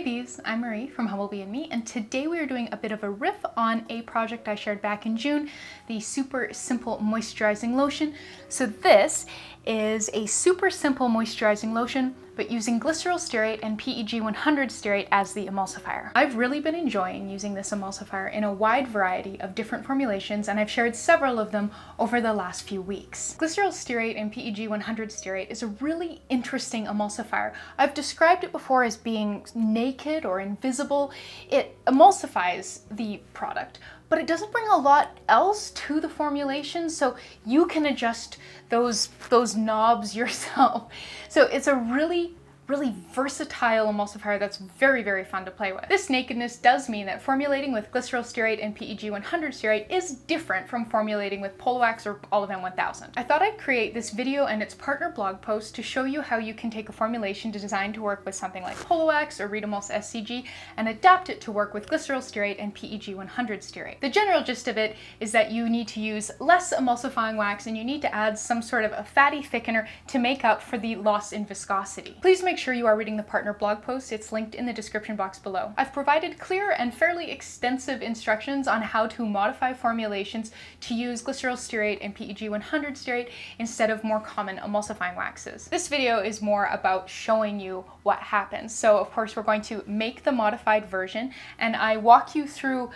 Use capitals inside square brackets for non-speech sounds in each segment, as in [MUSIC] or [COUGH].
Hey bees, I'm Marie from Humblebee and Me, and today we are doing a bit of a riff on a project I shared back in June, the Super Simple Moisturizing Lotion. So this is a super simple moisturizing lotion but using glyceryl stearate and PEG 100 stearate as the emulsifier. I've really been enjoying using this emulsifier in a wide variety of different formulations and I've shared several of them over the last few weeks. Glyceryl stearate and PEG 100 stearate is a really interesting emulsifier. I've described it before as being naked or invisible. It emulsifies the product, but it doesn't bring a lot else to the formulation, so you can adjust those, those knobs [LAUGHS] yourself. So it's a really really versatile emulsifier that's very, very fun to play with. This nakedness does mean that formulating with glyceryl stearate and PEG 100 stearate is different from formulating with Polawax or Olivem 1000. I thought I'd create this video and its partner blog post to show you how you can take a formulation designed to work with something like Polawax or Ritamulse SCG and adapt it to work with glyceryl stearate and PEG 100 stearate. The general gist of it is that you need to use less emulsifying wax and you need to add some sort of a fatty thickener to make up for the loss in viscosity. Please make sure you are reading the partner blog post. It's linked in the description box below. I've provided clear and fairly extensive instructions on how to modify formulations to use glyceryl stearate and PEG 100 stearate instead of more common emulsifying waxes. This video is more about showing you what happens. So of course we're going to make the modified version and I walk you through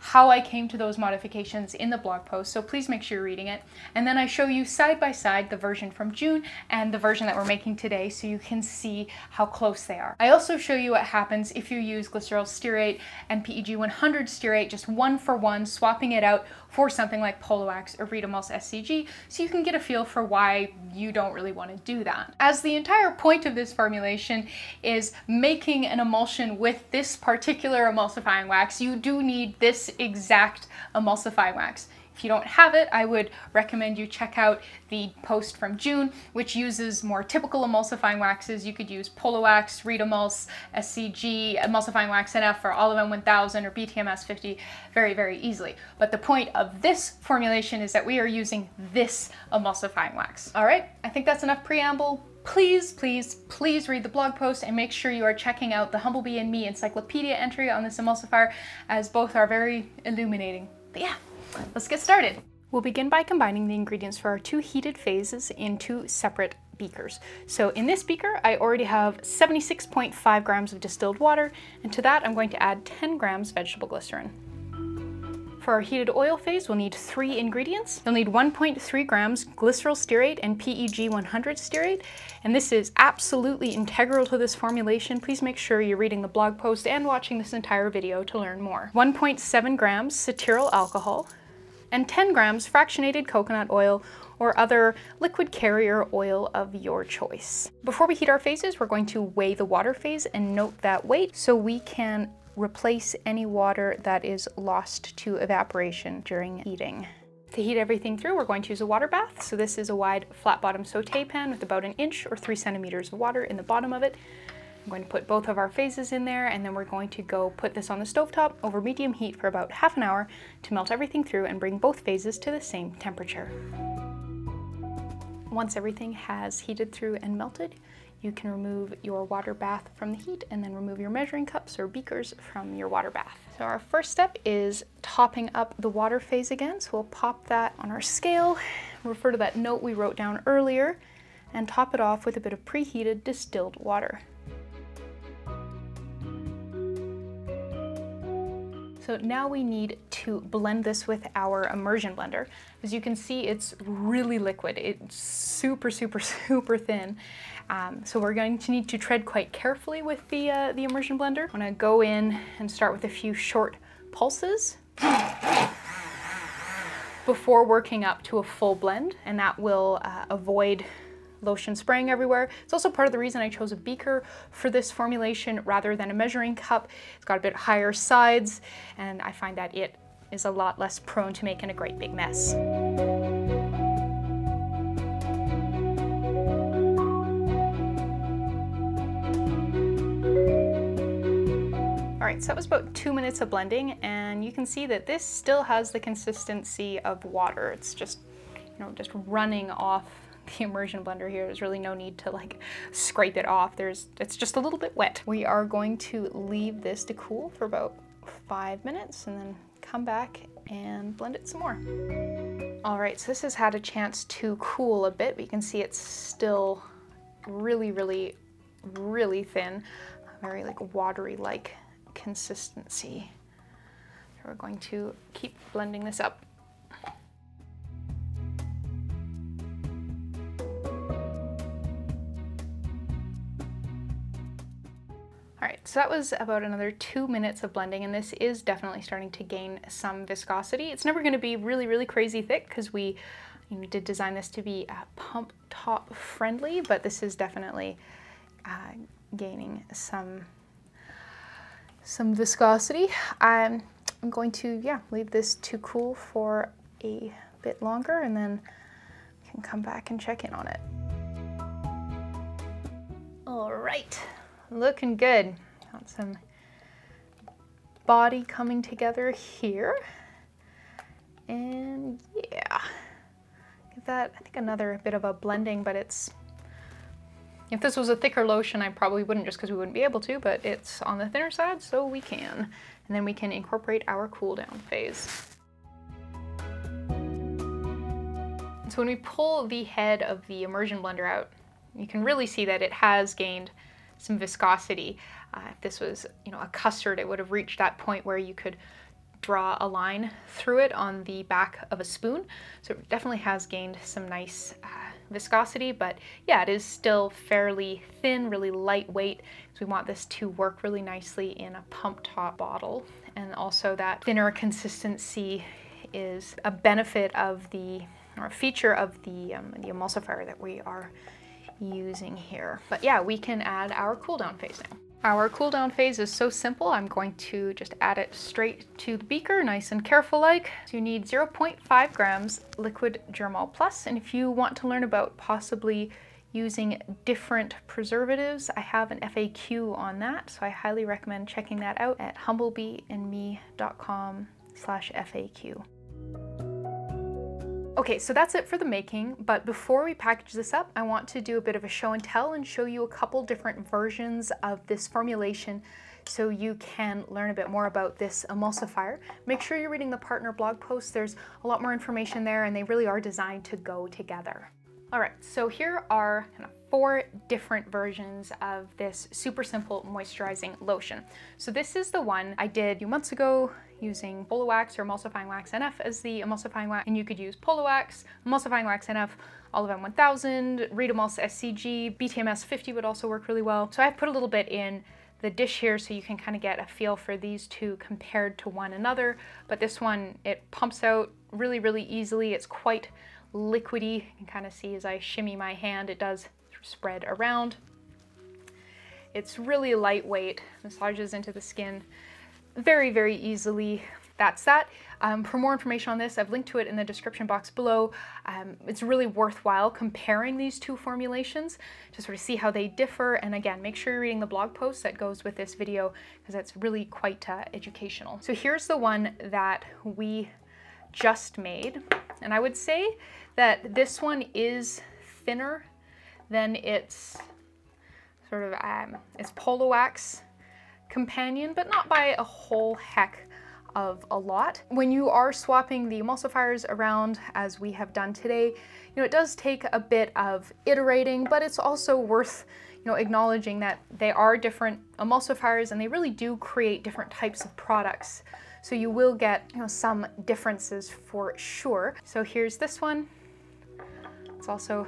how I came to those modifications in the blog post, so please make sure you're reading it. And then I show you side by side the version from June and the version that we're making today so you can see how close they are. I also show you what happens if you use glyceryl stearate and PEG 100 stearate, just one for one, swapping it out for something like Polawax or Ritamulse SCG, so you can get a feel for why you don't really want to do that. As the entire point of this formulation is making an emulsion with this particular emulsifying wax, you do need this exact emulsifying wax. If you don't have it, I would recommend you check out the post from June, which uses more typical emulsifying waxes. You could use Polawax, Ritamulse, SCG, emulsifying wax NF or Olivem 1000 or BTMS 50 very, very easily. But the point of this formulation is that we are using this emulsifying wax. All right, I think that's enough preamble please, please, please read the blog post and make sure you are checking out the Humblebee and Me encyclopedia entry on this emulsifier as both are very illuminating. But yeah, Let's get started. We'll begin by combining the ingredients for our two heated phases in two separate beakers. So in this beaker, I already have 76.5 grams of distilled water, and to that I'm going to add 10 grams vegetable glycerin. For our heated oil phase, we'll need three ingredients. You'll need 1.3 grams glyceryl stearate and PEG 100 stearate, and this is absolutely integral to this formulation. Please make sure you're reading the blog post and watching this entire video to learn more. 1.7 grams cetearyl alcohol, and 10 grams fractionated coconut oil or other liquid carrier oil of your choice. Before we heat our phases, we're going to weigh the water phase and note that weight so we can replace any water that is lost to evaporation during heating. To heat everything through, we're going to use a water bath. So this is a wide flat bottom saute pan with about an inch or three centimeters of water in the bottom of it. I'm going to put both of our phases in there and then we're going to go put this on the stovetop over medium heat for about half an hour to melt everything through and bring both phases to the same temperature. Once everything has heated through and melted, you can remove your water bath from the heat and then remove your measuring cups or beakers from your water bath. So our first step is topping up the water phase again. So we'll pop that on our scale, refer to that note we wrote down earlier, and top it off with a bit of preheated distilled water. So now we need to blend this with our immersion blender. As you can see, it's really liquid. It's super, super, [LAUGHS] super thin. Um, so we're going to need to tread quite carefully with the, uh, the immersion blender. I'm gonna go in and start with a few short pulses before working up to a full blend, and that will uh, avoid lotion spraying everywhere. It's also part of the reason I chose a beaker for this formulation rather than a measuring cup. It's got a bit higher sides and I find that it is a lot less prone to making a great big mess. All right, so that was about two minutes of blending and you can see that this still has the consistency of water. It's just, you know, just running off the immersion blender here. There's really no need to like scrape it off. There's, it's just a little bit wet. We are going to leave this to cool for about five minutes and then come back and blend it some more. All right, so this has had a chance to cool a bit, but you can see it's still really, really, really thin, very like watery-like consistency. We're going to keep blending this up. All right, so that was about another two minutes of blending and this is definitely starting to gain some viscosity. It's never gonna be really, really crazy thick because we you know, did design this to be uh, pump top friendly, but this is definitely uh, gaining some, some viscosity. I'm, I'm going to, yeah, leave this to cool for a bit longer and then can come back and check in on it. All right, looking good. Got some body coming together here. And yeah, give that, I think another bit of a blending, but it's, if this was a thicker lotion, I probably wouldn't just because we wouldn't be able to, but it's on the thinner side, so we can. And then we can incorporate our cool down phase. So when we pull the head of the immersion blender out, you can really see that it has gained some viscosity. Uh, if this was, you know, a custard, it would have reached that point where you could draw a line through it on the back of a spoon. So it definitely has gained some nice uh, viscosity, but yeah, it is still fairly thin, really lightweight. So we want this to work really nicely in a pump top bottle. And also that thinner consistency is a benefit of the, or a feature of the, um, the emulsifier that we are using here. But yeah, we can add our cool down phase now. Our cool down phase is so simple, I'm going to just add it straight to the beaker, nice and careful like. So you need 0.5 grams liquid Germall Plus, and if you want to learn about possibly using different preservatives, I have an FAQ on that, so I highly recommend checking that out at humblebeeandme.com slash FAQ. Okay, so that's it for the making, but before we package this up, I want to do a bit of a show and tell and show you a couple different versions of this formulation so you can learn a bit more about this emulsifier. Make sure you're reading the partner blog post. There's a lot more information there and they really are designed to go together. All right, so here are four different versions of this super simple moisturizing lotion. So this is the one I did a few months ago using Polawax or Emulsifying Wax NF as the emulsifying wax, and you could use Polawax, Emulsifying Wax NF, Olivem 1000, Ritamulse SCG, BTMS 50 would also work really well. So I've put a little bit in the dish here so you can kind of get a feel for these two compared to one another. But this one, it pumps out really, really easily. It's quite liquidy. You can kind of see as I shimmy my hand, it does spread around. It's really lightweight, massages into the skin very, very easily. That's that. Um, for more information on this, I've linked to it in the description box below. Um, it's really worthwhile comparing these two formulations to sort of see how they differ. And again, make sure you're reading the blog post that goes with this video because it's really quite uh, educational. So here's the one that we just made. And I would say that this one is thinner than its sort of, um, its Polawax companion, but not by a whole heck of a lot. When you are swapping the emulsifiers around as we have done today, you know, it does take a bit of iterating, but it's also worth you know, acknowledging that they are different emulsifiers and they really do create different types of products. So you will get you know, some differences for sure. So here's this one. It's also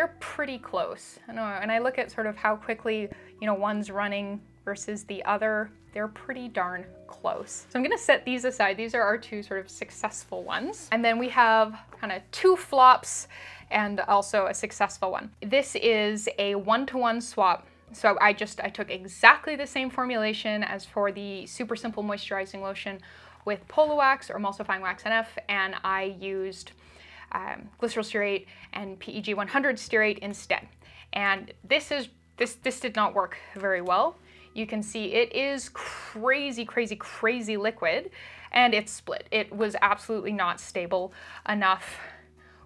they're pretty close. I know, uh, and I look at sort of how quickly, you know, one's running versus the other, they're pretty darn close. So I'm gonna set these aside. These are our two sort of successful ones. And then we have kind of two flops and also a successful one. This is a one-to-one -one swap. So I just, I took exactly the same formulation as for the super simple moisturizing lotion with Polawax or Emulsifying Wax NF, and I used um, glyceryl stearate and PEG 100 stearate instead. And this is this this did not work very well. you can see it is crazy, crazy, crazy liquid and it's split. It was absolutely not stable enough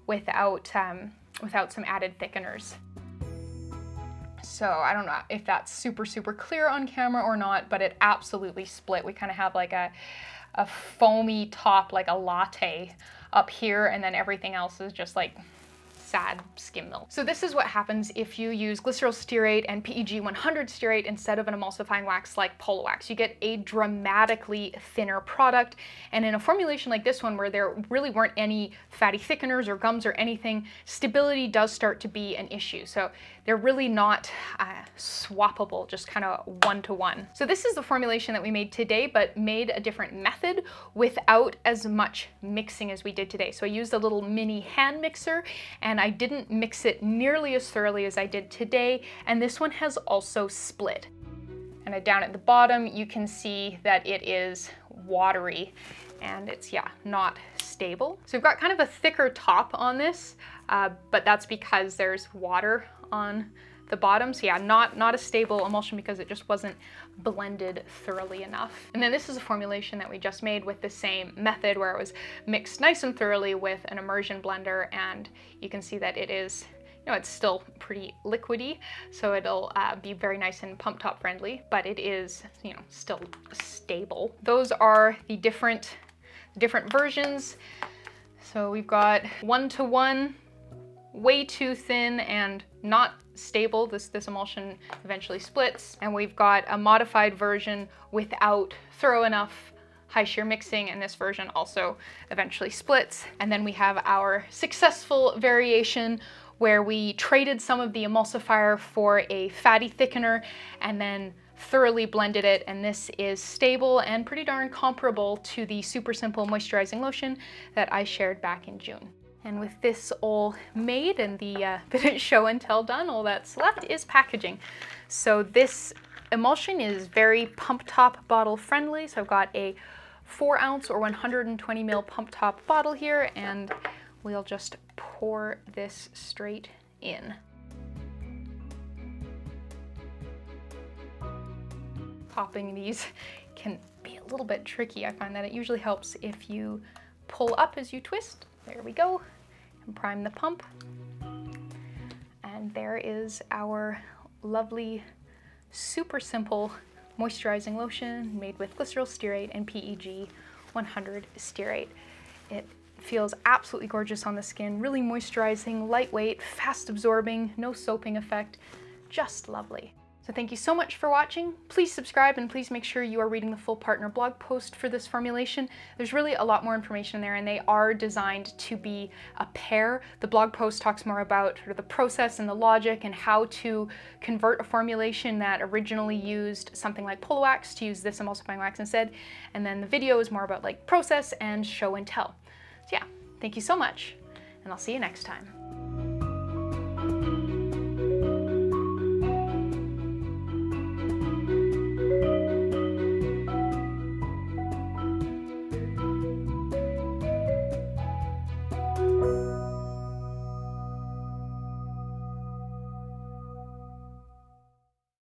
without, um, without some added thickeners. So I don't know if that's super, super clear on camera or not, but it absolutely split. We kind of have like a, a foamy top, like a latte up here, and then everything else is just like sad skim milk. So this is what happens if you use glyceryl stearate and PEG 100 stearate instead of an emulsifying wax like Polawax. You get a dramatically thinner product. And in a formulation like this one where there really weren't any fatty thickeners or gums or anything, stability does start to be an issue. So they're really not uh, swappable, just kind of one-to-one. So this is the formulation that we made today, but made a different method without as much mixing as we did today. So I used a little mini hand mixer and I didn't mix it nearly as thoroughly as I did today. And this one has also split. And down at the bottom, you can see that it is watery and it's, yeah, not stable. So we've got kind of a thicker top on this, uh, but that's because there's water on the bottom. So yeah, not, not a stable emulsion because it just wasn't blended thoroughly enough. And then this is a formulation that we just made with the same method where it was mixed nice and thoroughly with an immersion blender and you can see that it is you know, it's still pretty liquidy, so it'll uh, be very nice and pump top friendly, but it is, you know, still stable. Those are the different, different versions. So we've got one-to-one, -one, way too thin and not stable. This, this emulsion eventually splits. And we've got a modified version without thorough enough high shear mixing and this version also eventually splits. And then we have our successful variation where we traded some of the emulsifier for a fatty thickener and then thoroughly blended it and this is stable and pretty darn comparable to the super simple moisturizing lotion that I shared back in June. And with this all made and the uh, [LAUGHS] bit of show and tell done, all that's left is packaging. So this emulsion is very pump top bottle friendly. So I've got a four ounce or 120 mil pump top bottle here and we'll just pour this straight in. Popping these [LAUGHS] can be a little bit tricky. I find that it usually helps if you pull up as you twist. There we go prime the pump. And there is our lovely, super simple moisturizing lotion made with glyceryl stearate and PEG 100 stearate. It feels absolutely gorgeous on the skin, really moisturizing, lightweight, fast absorbing, no soaping effect, just lovely. So thank you so much for watching. Please subscribe and please make sure you are reading the full partner blog post for this formulation. There's really a lot more information there and they are designed to be a pair. The blog post talks more about sort of the process and the logic and how to convert a formulation that originally used something like Polawax to use this emulsifying wax instead. And then the video is more about like process and show and tell. So yeah, thank you so much and I'll see you next time.